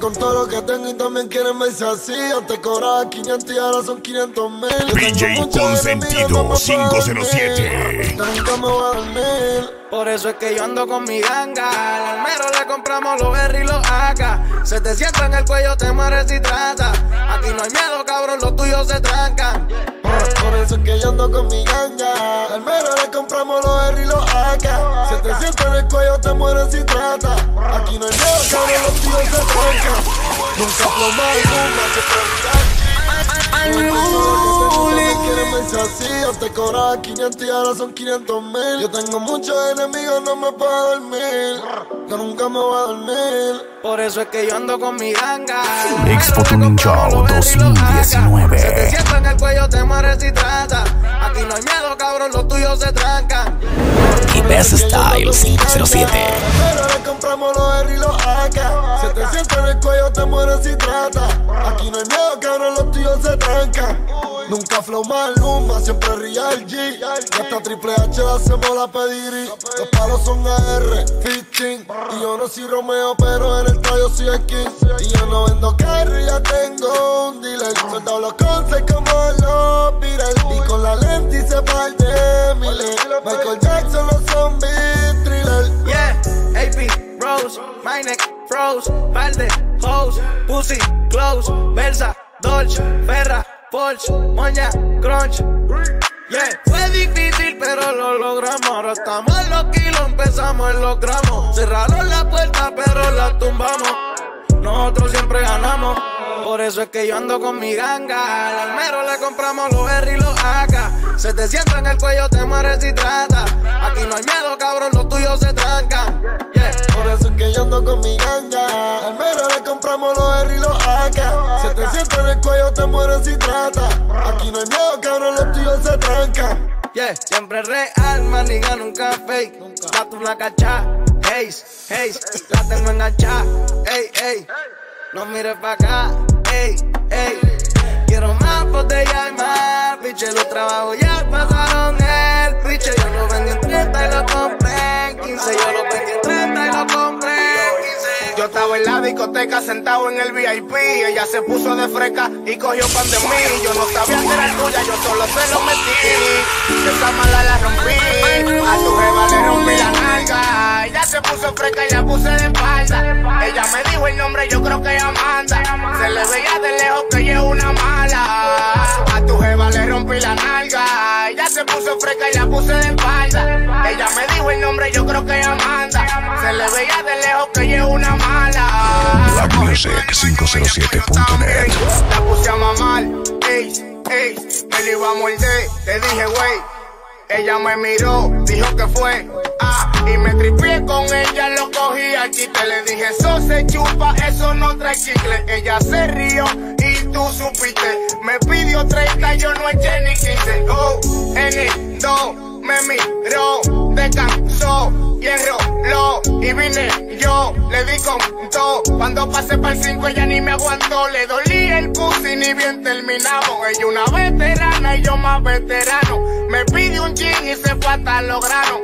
con todo lo que tengo y también quieren verse así. Te cobraba 500 y ahora son 500 mil. DJ Consentido enemigos, no me puedo 507. dormir. Nunca me voy a dormir. Por eso es que yo ando con mi ganga. Al almero le compramos los berry y los AK. Se te sienta en el cuello, te mueres si trata. Aquí no hay miedo, cabrón, los tuyos se trancan. Por, eso es que yo ando con mi ganga. Al mero le compramos los R y los AK. Se te sienta en el cuello, te mueres si trata. Aquí no hay miedo, cabrón, los tíos se trancan. Nunca ploma nunca se quieren verse así, yo te cobraba 500 y ahora son 500 mil. Yo tengo muchos enemigos, no me puedo dormir. Yo nunca me voy a dormir. Por eso es que yo ando con mi ganga. Expo Tuning Show Se te 2019. sienta en el cuello, te mueres si trata. Aquí no hay miedo, cabrón, los tuyos se trancan. Y Best Style 507. Pero le compramos los R y los AK. Se te sienta en el cuello, te mueres si trata. Aquí no hay miedo, cabrón, los tíos se trancan. Nunca flow mal, Luma, siempre real G. Hasta Triple H le hacemos la pedigrí. Los palos son AR, 15. Y yo no soy Romeo, pero en el tallo soy el King. Y yo no vendo carry, ya tengo un dealer. Soldado los conces como los Beatles. Y con la lente se parte Miller. Michael Jackson, los zombies, thriller. Yeah, AP, Rose, my neck, froze, balde, hose, pussy, close, Versa, Dolce, Ferra, Porsche, Moña, Crunch. Yeah, fue difícil, pero lo logramos. Ahora estamos los kilos, empezamos en los gramos. Cerraron la puerta, pero la tumbamos. Nosotros siempre ganamos. Por eso es que yo ando con mi ganga. Al almero le compramos los R y los AK. Se te sienta en el cuello, te mueres si trata. Aquí no hay miedo, cabrón, los tuyos se trancan. Yeah. Por eso es que yo ando con mi ganga. Al mero le compramos los R y los AK. Se te sienta en el cuello, te mueres si trata. Aquí no hay miedo, cabrón, los tíos se trancan. Yeah, siempre real, maniga, nunca fake. Tu la cachá, haze, haze, la tengo enganchada, ey, ey. No mires pa' acá, ey, ey. Quiero más botella y más, piche, los trabajos ya pasaron el piche. Yo lo vendí en 30 y lo compré en 15. Yo lo vendí en 30 Yo estaba en la discoteca sentado en el VIP. Ella se puso de fresca y cogió pan de mí. Yo no sabía que era tuya, yo solo se lo metí. Esa mala la rompí. A tu jeva le rompí la nalga. Ella se puso fresca y la puse de espalda. Ella me dijo el nombre, yo creo que ella manda. Se le veía de lejos que ella es una mala. A tu jeva le rompí la nalga. Ella se puso fresca y la puse de espalda. Ella me dijo el nombre, yo creo que ella manda. Se le veía de lejos que ella es una mala. BlackMusic507.net. La puse a mamar, ey, ey, me la iba a morder, te dije, wey. Ella me miró, dijo que fue, ah, y me tripié con ella, lo cogí al chiste. Le dije, eso se chupa, eso no trae chicle. Ella se rió y tú supiste. Me pidió 30, yo no eché ni 15. Oh, en el do, me miró, descansó y enroló. Y vine yo, le di con todo. Cuando pasé para el 5, ella ni me aguantó. Le dolí el pussy, ni bien terminamos. Ella una veterana y yo más veterano. Me pide un jean y se fue hasta los granos.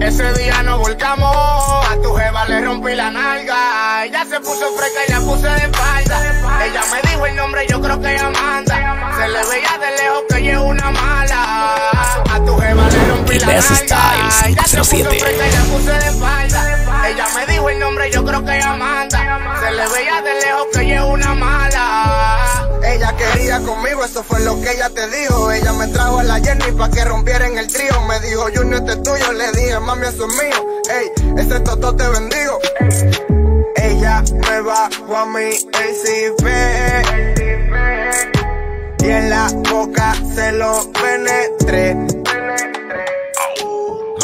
Ese día nos volcamos, a tu jeva le rompí la nalga. Ella se puso fresca y la puse de espalda. Ella me dijo el nombre, yo creo que ella manda. Se le veía de lejos que ella es una mala. A tu jeva le rompí la nalga. Style Ella se puso 507. fresca y la puse de espalda. Ella me dijo el nombre, yo creo que ella manda. Se le veía de lejos que ella es una mala. Ella quería conmigo, eso fue lo que ella te dijo. Ella me trajo a la Jenny pa' que rompieran el trío. Me dijo, Junior, este es tuyo. Le dije, mami, eso es mío. Ey, ese toto te bendigo. Ella me bajó a mi ACV. Y en la boca se lo penetré.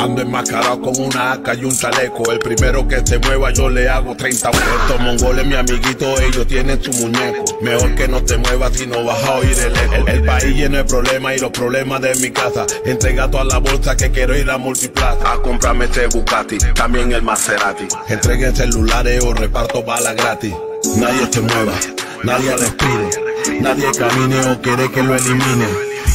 Ando enmascarado con una AK y un chaleco. El primero que se mueva yo le hago 30 Estos mongoles, mi amiguito, ellos tienen su muñeco. Mejor que no te muevas si no vas a oír el eco. El, país lleno de problemas y los problemas de mi casa. Entrega toda la bolsa que quiero ir a Multiplaza. A comprarme este Bugatti, también el Maserati. Entreguen celulares o reparto balas gratis. Nadie te mueva, nadie respire. Nadie camine o quiere que lo elimine.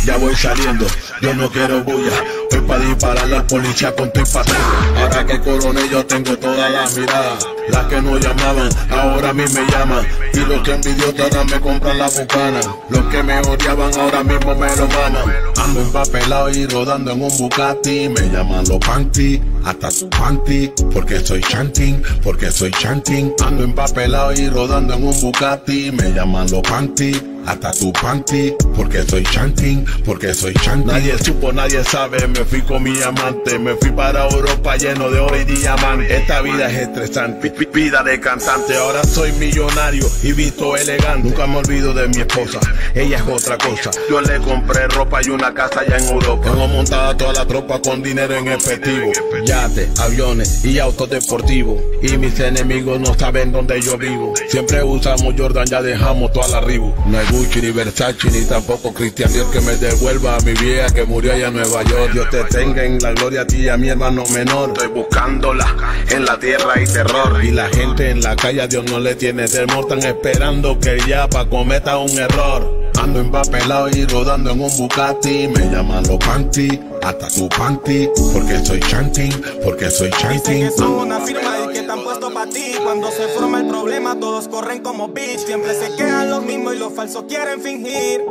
ya voy saliendo, yo no quiero bulla. Estoy para dispararle al policía con tu patrulla. Ahora que coronel yo tengo todas las miradas. Las que no llamaban, ahora a mí me llaman. Y los que envidiosos ahora me compran la bucana. Los que me odiaban ahora mismo me lo maman. Ando empapelado y rodando en un Bugatti. Me llaman los panty, hasta tu panty. Porque soy chanting, porque soy chanting. Ando empapelado y rodando en un Bugatti. Me llaman los panty hasta tu panty, porque soy chanting, porque soy chanting. Nadie supo, nadie sabe, me fui con mi amante, me fui para Europa lleno de oro y diamante. Esta vida es estresante, vida de cantante, ahora soy millonario y visto elegante. Nunca me olvido de mi esposa, ella es otra cosa. Yo le compré ropa y una casa allá en Europa. Tengo montada toda la tropa con dinero en efectivo, yates, aviones y autos deportivos. Y mis enemigos no saben dónde yo vivo. Siempre usamos Jordan, ya dejamos toda la Reebok. No hay Gucci ni Versace ni tampoco Cristian Dios que me devuelva a mi vieja que murió allá en Nueva York. Dios te tenga en la gloria a ti y a mi hermano menor. Estoy buscándola en la tierra y terror. Y la gente en la calle a Dios no le tiene temor. Están esperando que ya pa' cometa un error. Ando empapelado y rodando en un Bugatti. Me llaman los panty, hasta tu panty. Porque soy chanting, porque soy Dicen chanting. que son una firma y que están puestos para ti. Cuando se forma el problema, todos corren como bitch. Siempre se quedan los mismos y los falsos quieren fingir.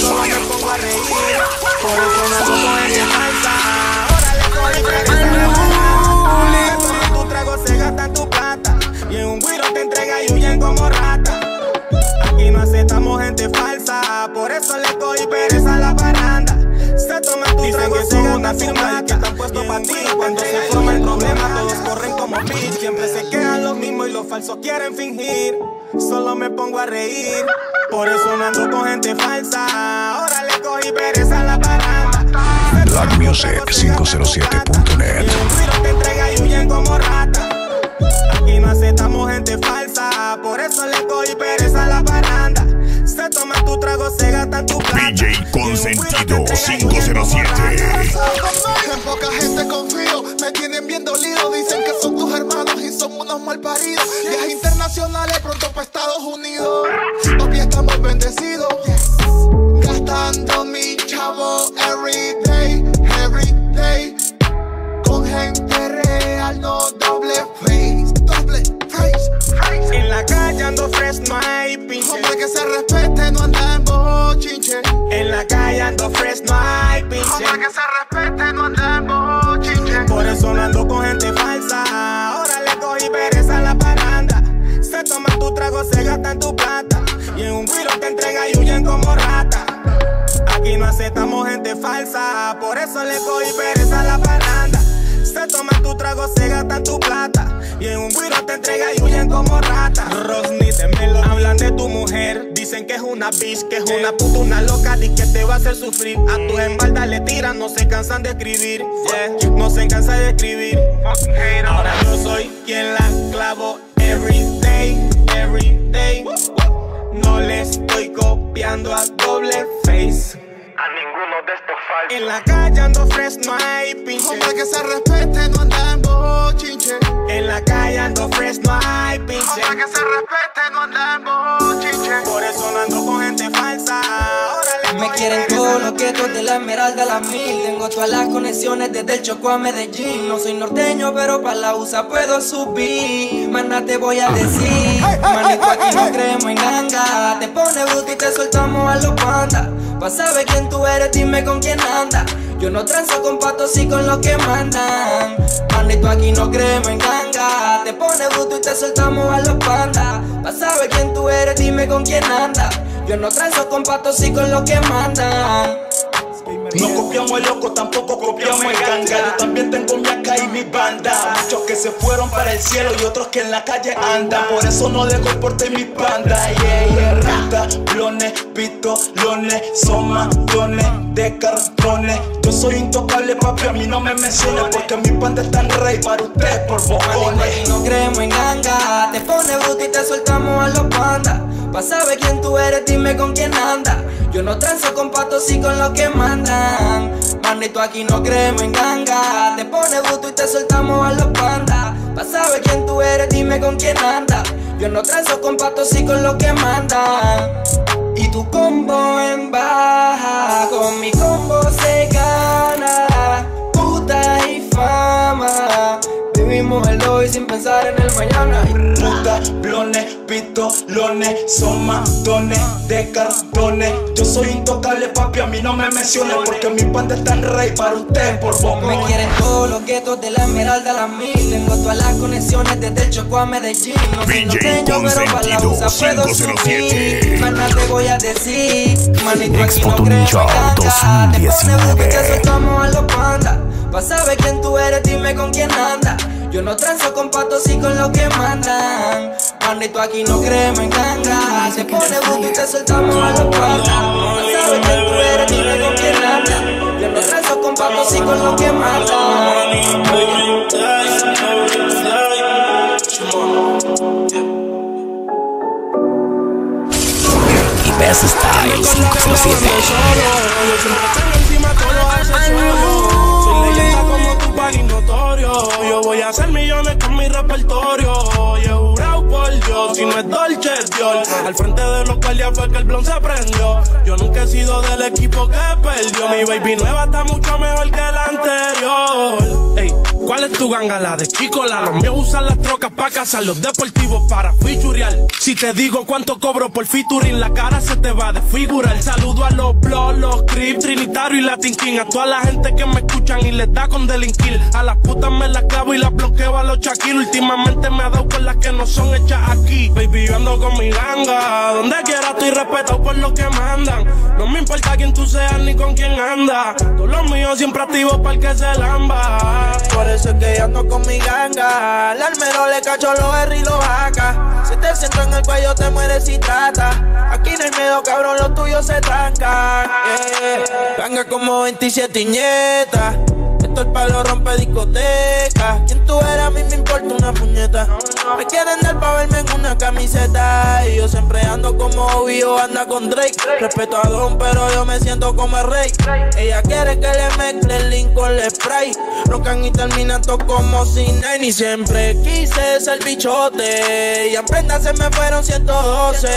Solo me pongo a reír. Por eso no en falsa. Ahora le Toman tu trago, se tu plata. Y en un guiro te entrega y huyen como rata. Aquí no aceptamos gente falsa, por eso le cogí pereza a la baranda. Se toman tu trago, se gana firma que están puestos para ti. Cuando se forma el problema, todos corren como bitch. Siempre se quedan los mismos y los falsos quieren fingir. Solo me pongo a reír, por eso no ando con gente falsa. Ahora le cogí pereza a la baranda. Se toman tu trago, se gana tu plata. Blackmusic507.net. Y en un guiro te entrega y huyen como rata. Aquí no aceptamos gente falsa, por eso le cogí pereza a la baranda. Se toma tu trago, se gasta tu plata. DJ Consentido 507. En poca gente confío, me tienen bien dolido. Dicen que son tus hermanos y son unos mal paridos. Viajes internacionales pronto para Estados Unidos. Papi, estamos bendecidos. Gastando mi chavo every day, every day. Con gente real, no doble ando fresh, no hay pinche. Hombre que se respete, no anda en bochinche. En la calle ando fresh, no hay pinche. Hombre que se respete, no anda en bochinche. Por eso no ando con gente falsa. Ahora le cogí pereza a la paranda. Se toma tu trago, se gasta en tu plata. Y en un guiro te entrega y huyen como rata. Aquí no aceptamos gente falsa. Por eso le cogí pereza a la paranda. Se toma tu trago, se gasta en tu plata. Y en un guiro te entrega y huyen como rata. Rosny de Melo hablan de tu mujer. Dicen que es una bitch, que es una puta, una loca. Di que te va a hacer sufrir. A tus espaldas le tiran, no se cansan de escribir. No se cansa de escribir. Ahora yo soy quien la clavo every day, every day. No le estoy copiando a doble face. A ninguno de estos falsos. En la calle ando fresh, no hay pinche. Hombre que se respete, no anda en bochinche. En la calle ando fresh, no hay pinche. Hombre que se respete, no anda en bochinche. Por eso no ando con gente falsa. Me quieren todos los quietos de la Esmeralda a la mil. Tengo todas las conexiones desde el Choco a Medellín. No soy norteño, pero para la USA puedo subir. Mana, te voy a decir. Manito, aquí no creemos en ganga. Te pone bruto y te soltamos a los pandas. Pa' saber quién tú eres, dime con quién anda. Yo no transo con patos y con los que mandan. Manito, aquí no creemos en ganga. Te pone bruto y te soltamos a los pandas. Pa' saber quién tú eres, dime con quién anda. Yo no transo con patos y con los que mandan. No copiamos el loco, tampoco copiamos el ganga. Yo también tengo mi acá y mi banda. Muchos que se fueron para el cielo y otros que en la calle andan. Por eso no dejo el porte mi banda. Yeah, yeah, rata, blones, pistolones, son matones de cartones. Yo soy intocable, papi, a mí no me menciones. Porque mi banda está en rey para ustedes por bocones. no creemos en ganga. Te pone bruto y te soltamos a los pandas. Pa' saber quién tú eres, dime con quién anda. Yo no transo con patos y con los que mandan. Manito, aquí no creemos en ganga. Te pone bruto y te soltamos a los pandas. Pa' saber quién tú eres, dime con quién anda. Yo no transo con patos y con los que mandan. y tu combo en baja. Con mi combo se gana Vivimos el hoy sin pensar en el mañana. Puta, blones, pistolones, son matones de cartones. Yo soy intocable, papi, a mí no me menciones porque mi panda está en rey para usted por bombón. Me quieren todos los guetos de la Esmeralda a las mil. Tengo todas las conexiones desde el Choco a Medellín. No soy norteño, pero para la Consentido USA puedo 507. subir. Te voy a decir, manito aquí no creo en. Te 2019. pone que soltamos a los pandas. Pa' saber quién tú eres, dime con quién andas. Yo no transo con patos y con lo que mandan. Manito aquí no creemos en ganga. Se pone gusto y te soltamos a los pandas. Pa' saber quién tú eres, dime con quién andas. Yo no transo con patos y con lo que mandan. Y Best Style 507. encima todos accesorios. Soy leyenda como tu. Yo voy a hacer millones con mi repertorio. No es Dolce, Dior. Al frente de los guardias fue que el blon se prendió. Yo nunca he sido del equipo que perdió. Mi baby nueva está mucho mejor que la anterior. Ey, ¿cuál es tu ganga? La de Chico, la los míos usan las trocas para cazar los deportivos para fichurear. Si te digo cuánto cobro por featuring, la cara se te va a desfigurar. Saludo a los blogs, los Crip, Trinitario y Latin King. A toda la gente que me escuchan y les da con delinquir. A las putas me las clavo y las bloqueo a los Shakir. Últimamente me ha dado con las que no son hechas aquí. Baby, yo ando con mi ganga. Donde quiera estoy respetado por lo que mandan. No me importa quién tú seas ni con quién anda. Todos los míos siempre activos para el que se lamba. Por eso es que yo ando con mi ganga. Al almero le cacho los R y los AK. Si te siento en el cuello te mueres si trata. Aquí no hay miedo, cabrón, los tuyos se trancan. Yeah. Ganga como 27 iñetas. Esto el palo rompe discoteca. ¿Quién tú eres? A mí me importa una puñeta. Me quieren dar pa' verme en una camiseta. Y yo siempre ando como Bio, anda con Drake. Respeto a Don, pero yo me siento como el rey. Ella quiere que le mezcle el link con el spray. Rocan y terminan todo como sin. Y siempre quise ser bichote. Y en prenda se me fueron 112.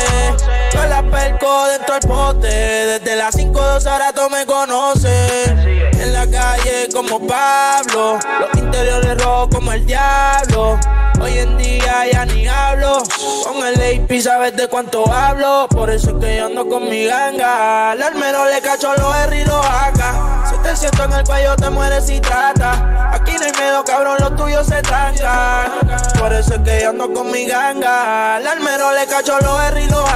Yo la perco dentro del pote. Desde las 5 2 horas tú me conoces. En la calle como Pablo, los interiores rojos como el diablo. Hoy en día ya ni hablo. Con el AP sabes de cuánto hablo. Por eso es que yo ando con mi ganga. Al almero le cacho los R y los. Si te siento en el cuello te mueres si trata. Aquí no hay miedo, cabrón, los tuyos se trancan. Por eso es que yo ando con mi ganga. Al almero le cacho los R y los.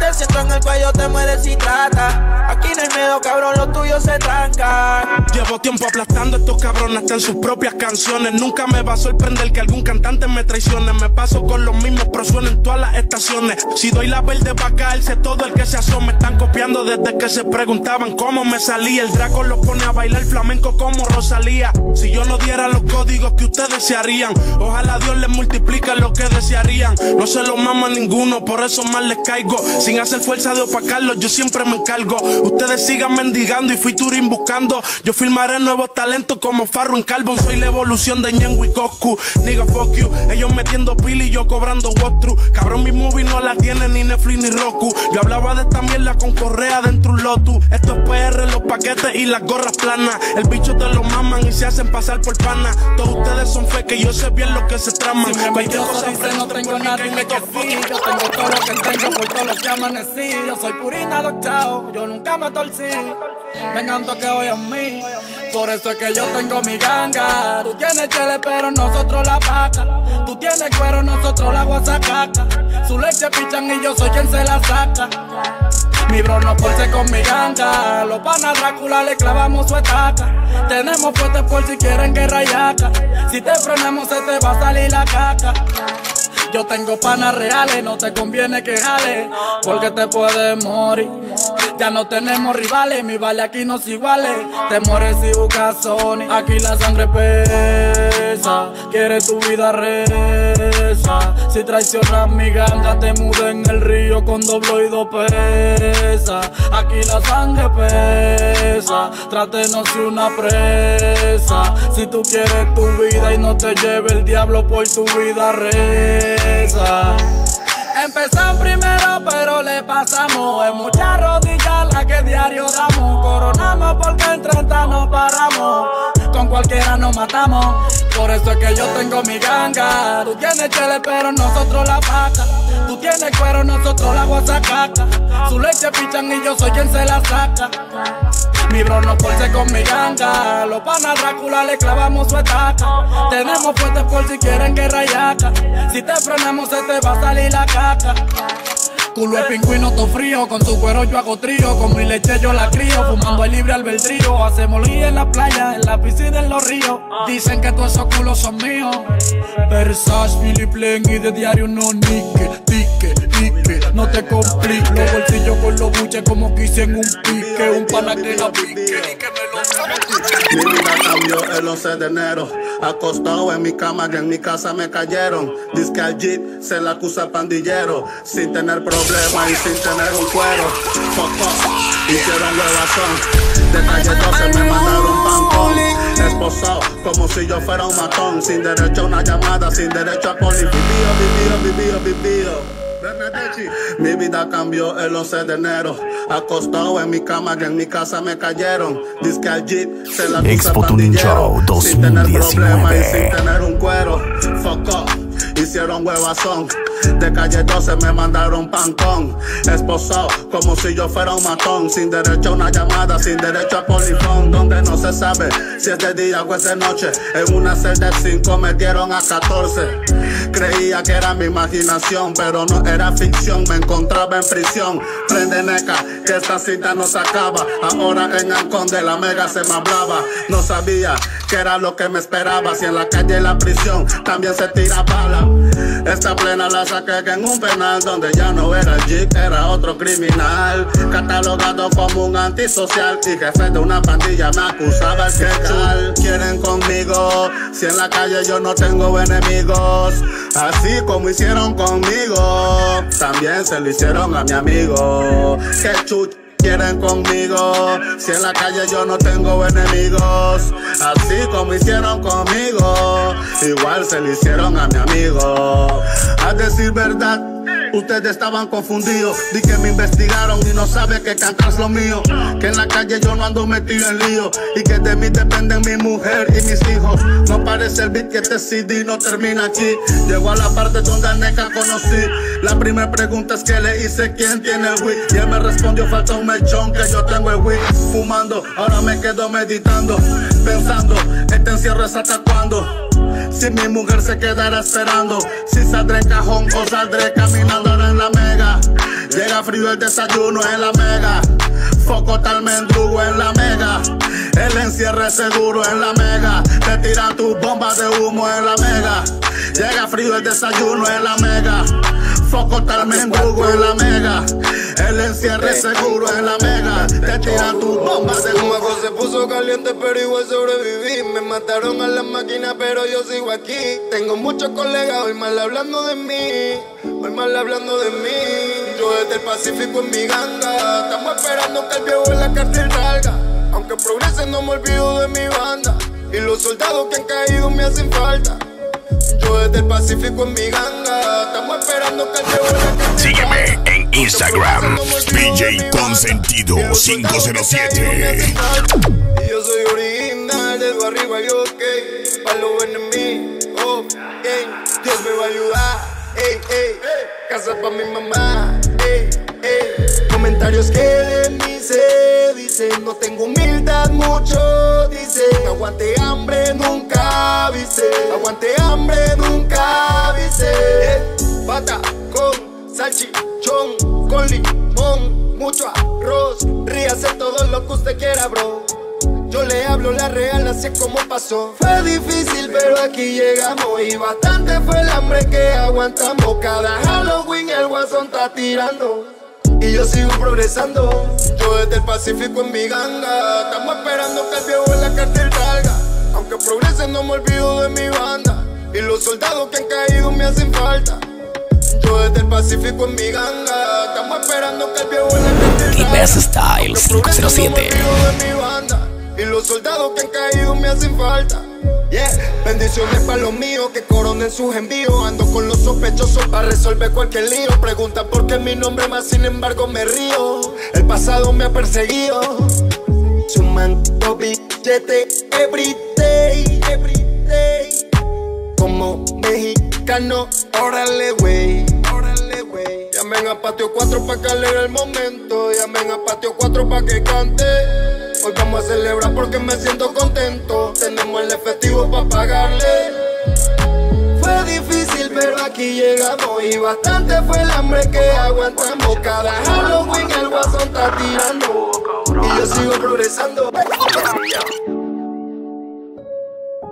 Te siento en el cuello te mueres si trata. Aquí no hay miedo, cabrón, los tuyos se trancan. Llevo tiempo aplastando a estos cabrones hasta en sus propias canciones. Nunca me va a sorprender que algún cantante me traicione. Me paso con los mismos, pero suena en todas las estaciones. Si doy la verde pa' caerse, todo el que se asome. Están copiando desde que se preguntaban cómo me salía. El Draco los pone a bailar flamenco como Rosalía. Si yo no diera los códigos que ustedes desearían, ojalá Dios les multiplique lo que desearían. No se lo mama ninguno, por eso más les caigo. Sin hacer fuerza de opacarlos, yo siempre me encargo. Ustedes sigan mendigando y fui Turing buscando. Yo filmaré nuevos talentos como Farro en Carbon. Soy la evolución de Ñengo y Coscu. Nigga, fuck you. Ellos metiendo pili y yo cobrando walkthrough. Cabrón, mi movie no la tiene ni Netflix ni Roku. Yo hablaba de esta mierda con correa dentro un lotus. Esto es PR, los paquetes y las gorras planas. El bicho te lo maman y se hacen pasar por pana. Todos ustedes son fe que yo sé bien lo que se traman. Cualquier cosa dice no tengo nada y me Yo tengo todo lo que tengo por todo lo que Yo soy purina adoptado, yo nunca me torcí. Vengan que hoy a mí Por eso es que yo tengo mi ganga. Tú tienes chile pero nosotros la vaca. Tú tienes cuero, nosotros la guasacaca Su leche pichan y yo soy quien se la saca. Mi bro no porce con mi ganga. Los panas Drácula le clavamos su estaca. Tenemos fuertes por si quieren guerra y acá Si te frenamos se te va a salir la caca yo tengo panas reales, no te conviene que jale, porque te puedes morir. Ya no tenemos rivales, mi vale aquí no se iguale. Te mueres si buscas Sony, aquí la sangre pesa. Quieres tu vida reza. Si traicionas mi ganga, te mudé en el río con doble y dos pesa. Aquí la sangre pesa. Trátenos si una presa. Si tú quieres tu vida y no te lleve el diablo por tu vida reza. Empezamos primero, pero le pasamos. En muchas rodillas la que diario damos. Coronamos porque en 30 no paramos. Con cualquiera nos matamos. Por eso es que yo tengo mi ganga. Tú tienes chele, pero nosotros la vaca. Tú tienes cuero, nosotros la guasacaca. Su leche pichan y yo soy quien se la saca. Mi bro no porce con mi ganga. Los panas Drácula le clavamos su estaca. Tenemos fuertes por si quieren que rayaca. Si te frenamos se te va a salir la caca. Culo de pingüino todo frío, con tu cuero yo hago trío, con mi leche yo la crío, fumando el libre albedrío, hacemos lío en la playa, en la piscina, en los ríos. Dicen que todos esos culos son míos. Versace, Philip y de diario no nique, tique, tique, no te compliques. Los bolsillos con los buches como quise en un pique, un pana que la pique y que me lo. Mi cambió el 11 de enero. Acostado en mi cama que en mi casa me cayeron. Dice al Jeep se la acusa al pandillero. Sin tener problemas y sin tener un cuero. Fuck up, hicieron huevazón. De calle 12 me mandaron pancón. Esposado como si yo fuera un matón. Sin derecho a una llamada, sin derecho a poli. Vivío, vivío, vivío, vivío. Mi vida cambió el 11 de enero. Acostado en mi cama que en mi casa me cayeron. Dice al Jeep se la Expo al Tuning pandillero. Show Sin tener 2019. problemas y sin tener un cuero. Fuck up, hicieron huevazón. De calle 12 me mandaron pancón. Esposado como si yo fuera un matón. Sin derecho a una llamada, sin derecho a polifón. Donde no se sabe si es de día o es de noche. En una celda de 5 metieron a 14. Creía que era mi imaginación, pero no era ficción. Me encontraba en prisión. Prende neca, que esta cita no se acaba. Ahora en Ancon de la mega se me hablaba. No sabía que era lo que me esperaba. Si en la calle y la prisión también se tira bala. Esta plena la saqué que en un penal donde ya no era el Jeep, era otro criminal. Catalogado como un antisocial y jefe de una pandilla me acusaba el tal Quieren conmigo, si en la calle yo no tengo enemigos. Así como hicieron conmigo, también se lo hicieron a mi amigo. Que quieren conmigo. Si en la calle yo no tengo enemigos, así como hicieron conmigo, igual se lo hicieron a mi amigo. A decir verdad. Ustedes estaban confundidos, di que me investigaron y no sabe que cantar es lo mío. Que en la calle yo no ando metido en lío y que de mí dependen mi mujer y mis hijos. No parece el beat que este CD no termina aquí. Llegó a la parte donde a Neca conocí. La primera pregunta es que le hice quién tiene el weed y él me respondió falta un mechón que yo tengo el weed. Fumando, ahora me quedo meditando, pensando, este encierro es hasta cuándo. Si mi mujer se quedara esperando, si saldré cajón o saldré caminando en la mega. Llega frío el desayuno en la mega. Foco tal mendrugo en la mega. El encierre seguro en la mega. Te tiran tus bombas de humo en la mega. Llega frío el desayuno en la mega. Foco tal mendrugo en la mega. El encierre seguro en la mega. Te tiran tus bombas de mago se puso caliente, pero igual sobreviví. Me mataron a la máquina, pero yo sigo aquí. Tengo muchos colegas hoy mal hablando de mí. Hoy mal hablando de mí. Yo desde el Pacífico en mi ganga. Estamos esperando que el viejo en la cárcel salga. Aunque progrese, no me olvido de mi banda. Y los soldados que han caído me hacen falta. Yo desde el Pacífico en mi ganga. Estamos esperando que el Sígueme en Instagram, PJ Consentido 507. Y yo soy original del barrio ok Pa' los enemigos, ey, Dios me va a ayudar, ey, ey, Casa pa' mi mamá, ey. Comentarios que de mí se dicen No tengo humildad, mucho dicen Aguante hambre, nunca avise Aguante hambre, nunca avise Pata con salchichón, con limón, mucho arroz. Ríase todo lo que usted quiera, bro. Yo le hablo la real, así es como pasó. Fue difícil, pero aquí llegamos. Y bastante fue el hambre que aguantamos. Cada Halloween el guasón está tirando. Y yo sigo progresando. Yo desde el Pacífico en mi ganga. Estamos esperando que el viejo en la cárcel salga. Aunque progrese, no me olvido de mi banda. Y los soldados que han caído me hacen falta. Yo desde el Pacífico en mi ganga. Estamos esperando que el viejo en la cárcel salga. Style Aunque progrese, no me 507. olvido de mi banda. Y los soldados que han caído me hacen falta. Yeah, bendiciones para los míos que coronen sus envíos. Ando con los sospechosos para resolver cualquier lío. Preguntan por qué mi nombre más, sin embargo me río. El pasado me ha perseguido. Sumando billete every day, every day. Como mexicano, órale, wey. Llamen a Patio 4 pa' que alegre el momento. Llamen a Patio 4 pa' que cante. Hoy vamos a celebrar porque me siento contento. Tenemos el efectivo pa' pagarle. Fue difícil, pero aquí llegamos. Y bastante fue el hambre que aguantamos. Cada Halloween el guasón está tirando. Y yo sigo progresando.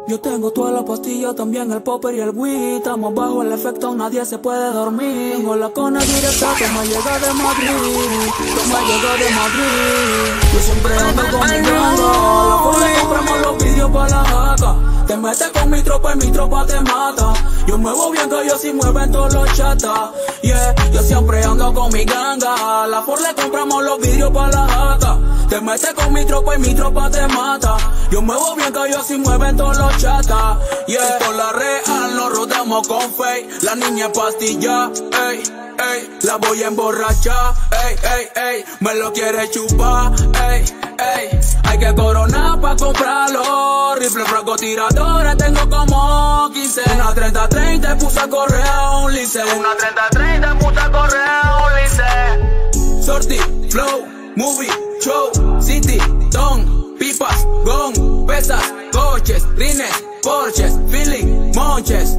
Yo tengo toda la pastilla, también el popper y el weed. Estamos bajo el efecto, nadie se puede dormir. Tengo la cona directa, toma llega de Madrid. Toma llega de Madrid. Yo siempre ando con mi La forma compramos los vídeos para la jaca Te metes con mi tropa y mi tropa te mata. Yo muevo bien que yo sí mueven todos los chatas Yeah, yo siempre ando con mi ganga. La for le compramos los vídeos para la jaca Te metes con mi tropa y mi tropa te mata. Yo muevo bien que yo sí mueven todos los chatas Yeah, es la real, nos rodeamos con fake. La niña pastilla, ey, ey. La voy a emborrachar, ey, ey, ey. Me lo quiere chupar, ey, Hay que coronar pa' comprarlo. Rifle francotiradora tengo como 15 Una 30-30 puse a correr a un lice Una 30-30 puse a correr a un lice Sorty, flow, movie, show, city, don, pipas, gong, pesas, coches, rines, porches, feeling, monches.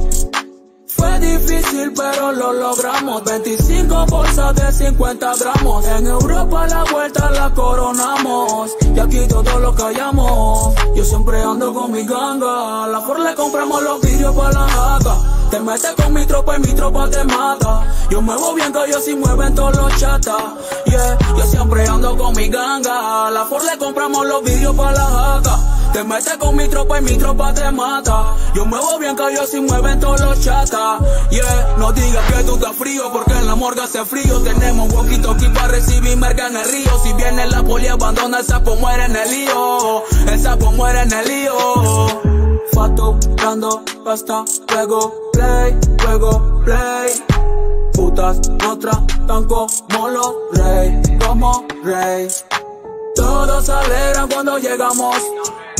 Fue difícil pero lo logramos. 25 bolsas de 50 gramos. En Europa la vuelta la coronamos. Y aquí todos lo callamos. Yo siempre ando con mi ganga. La por le compramos los vidrios para la jaca. Te metes con mi tropa y mi tropa te mata. Yo muevo bien que yo sí mueven todos los chatas Yeah, yo siempre ando con mi ganga. La por le compramos los vidrios para la jaca te metes con mi tropa y mi tropa te mata. Yo muevo bien que sí mueven todos los chatas. Yeah, no digas que tú estás frío porque en la morga hace frío. Tenemos poquito aquí para recibir merca en el río. Si viene la poli abandona el sapo muere en el lío. El sapo muere en el lío. Fato, dando pasta, luego play, luego play. Putas no tratan como los rey, como rey. Todos alegran cuando llegamos.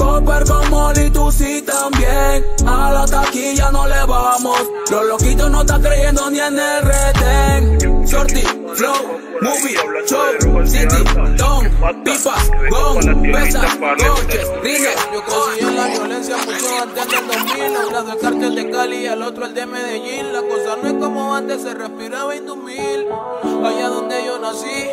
Popper con Molly, tú sí también. A la taquilla no le vamos. Los loquitos no están creyendo ni en el retén. Shorty, flow, movie, show, city, don, pipas, gong, pesas, coches, rines. Yo crecí en la violencia mucho antes del 2000 Un lado el cartel de Cali y al otro el de Medellín La cosa no es como antes, se respiraba en 2000 Allá donde yo nací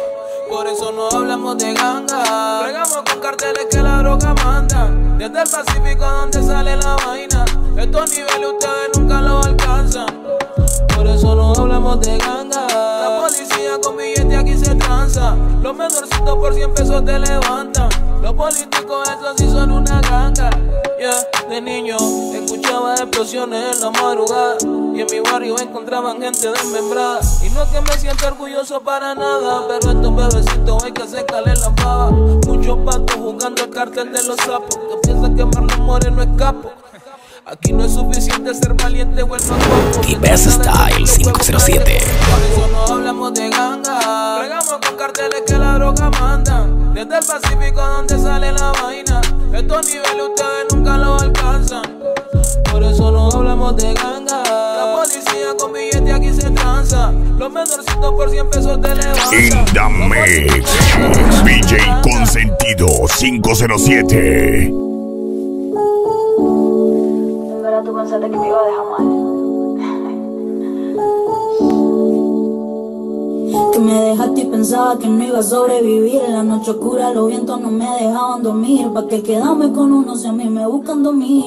por eso no hablamos de ganga. Pegamos con carteles que la droga manda. Desde el Pacífico donde sale la vaina. Estos niveles ustedes nunca los alcanzan. Por eso no hablamos de ganga. La policía con billete aquí se tranza. Los menorcitos por 100 pesos te levantan. Los políticos esos sí son una ganga. Yeah, de niño escuchaba explosiones en la madrugada. Y en mi barrio encontraban gente desmembrada. Y no es que me sienta orgulloso para nada. Pero estos bebecitos hay que secarle la baba. Muchos patos jugando el cartel de los sapos. Que piensan que Marlon Moreno es capo. Aquí no es suficiente ser valiente o el más guapo. The Best Style 507. Por eso no hablamos de ganga. Pegamos con carteles que la droga manda. Desde el Pacífico donde sale la vaina. Estos niveles ustedes nunca los alcanzan. Por eso no hablamos de ganga. La policía con billete aquí se tranza. Los menorcitos por 100 pesos te In levantan. the mix. DJ Consentido 507. Tú pensaste que me iba a dejar mal. Que me dejaste y pensaba que no iba a sobrevivir. La noche oscura, los vientos no me dejaban dormir. Pa' que quedarme con uno si a mí me buscan dormir.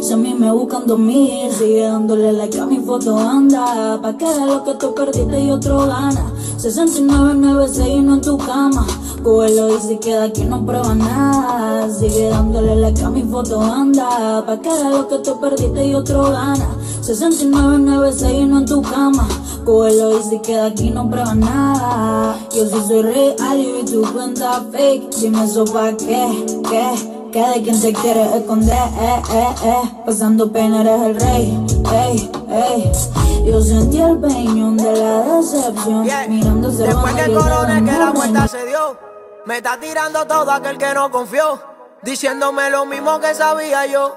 Si a mí me buscan dormir. Sigue dándole like a mi foto, anda. Pa' que de lo que tú perdiste y otro gana. 6996 no en tu cama. Cógelo y si queda aquí no prueba nada. Sigue dándole like a mi foto, anda. Pa' que de lo que tú perdiste y otro gana. 6996 no en tu cama. Cógelo y si queda aquí no prueba nada. Yo sí soy real y vi tu cuenta fake. Dime eso pa' qué, qué, Que de quien te quiere esconder, eh, eh, eh. Pasando pena eres el rey, ey, ey. Yo sentí el peñón de la decepción. Mirando ese Después que te que la vuelta se dio, me está tirando todo aquel que no confió, diciéndome lo mismo que sabía yo.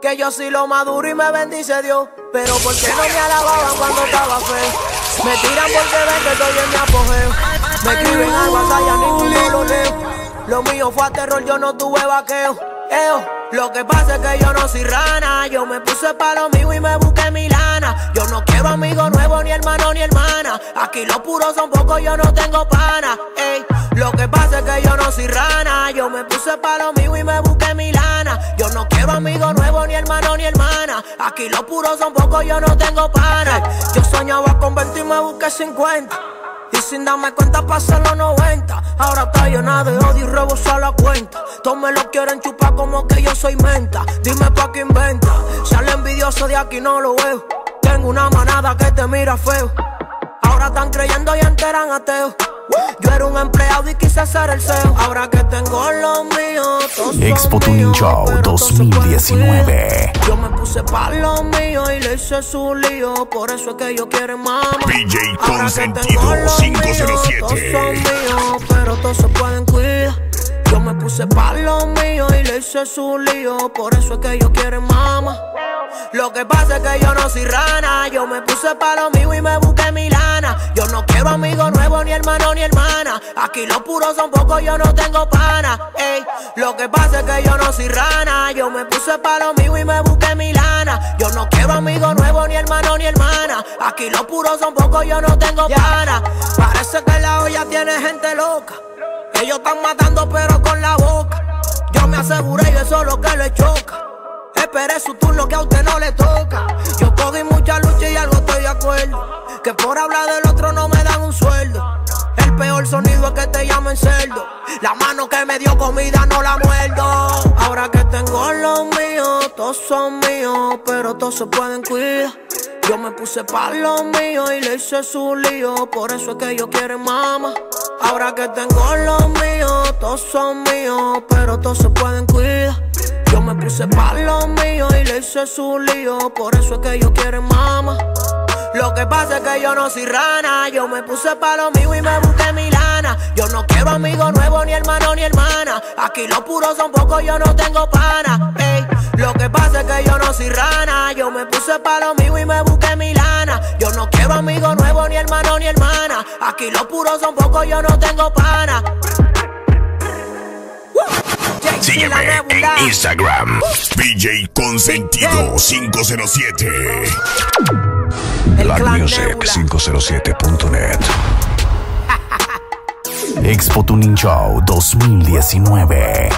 Que yo sí lo maduro y me bendice Dios. Pero ¿por qué no me alababan cuando estaba feo? Me tiran porque ven que estoy en mi apogeo. Me escriben algo hasta ya ninguno lo leo. Lo mío fue a terror, yo no tuve vaqueo. Eo, lo que pasa es que yo no soy rana. Yo me puse para lo mío y me busqué mi lana. Yo no quiero amigos nuevos, ni hermano, ni hermana. Aquí los puros son pocos, yo no tengo pana. Ey, lo que pasa es que yo no soy rana. Yo me puse para lo mío y me busqué mi lana. Yo no quiero amigos nuevos, ni hermano, ni hermana. Aquí los puros son pocos, yo no tengo pana. Yo soñaba convertirme, busqué 50. Sin darme cuenta pasé los 90 Ahora está llena de odio y rebosa la cuenta. Todos lo quieren chupar como que yo soy menta. Dime pa' qué inventa. Sale envidioso de aquí no lo veo. Tengo una manada que te mira feo Ahora están creyendo y enteran ateos yo era un empleado y quise ser el CEO. Ahora que tengo lo mío, todos Expo Tuning Show pero todos se pueden 2019. cuidar. Yo me puse pa' lo mío y le hice su lío. Por eso es que yo quiero Ahora que Consentido tengo lo 507. mío, todos son míos, pero todos se pueden cuidar. Yo me puse pa' lo mío y le hice su lío. Por eso es que yo quiero mamá. Lo que pasa es que yo no soy rana. Yo me puse pa' lo mío y me busqué mi lana. Yo no quiero amigos nuevos, ni hermano, ni hermana. Aquí los puros son pocos, yo no tengo pana. Ey, lo que pasa es que yo no soy rana. Yo me puse pa' lo mío y me busqué mi lana. Yo no quiero amigos nuevos, ni hermano, ni hermana. Aquí los puros son pocos, yo no tengo pana. Parece que la olla tiene gente loca. Ellos están matando, pero con la boca. Yo me aseguré y eso es lo que le choca. Espere su turno que a usted no le toca. Yo cogí mucha lucha y algo estoy de acuerdo. Que por hablar del otro no me dan un sueldo. El peor sonido es que te llamen cerdo. La mano que me dio comida no la muerdo. Ahora que tengo lo mío, todos son míos, pero todos se pueden cuidar. Yo me puse pa' lo mío y le hice su lío. Por eso es que yo quiero mamá. Ahora que tengo lo mío, todos son míos, pero todos se pueden cuidar. Yo me puse pa' lo mío y le hice su lío. Por eso es que yo quiero mamá. Lo que pasa es que yo no soy rana. Yo me puse pa' lo mío y me busqué mi lana. Yo no quiero amigos nuevos, ni hermano, ni hermana. Aquí los puros son pocos, yo no tengo pana. Ey, lo que pasa es que yo no soy rana. Yo me puse pa' lo mío y me busqué mi lana. Yo no quiero amigos nuevos, ni hermano, ni hermana. Aquí los puros son pocos, yo no tengo pana. Sígueme en Instagram. DJ Consentido 507. Blackmusic507.net Expo Tuning Show 2019.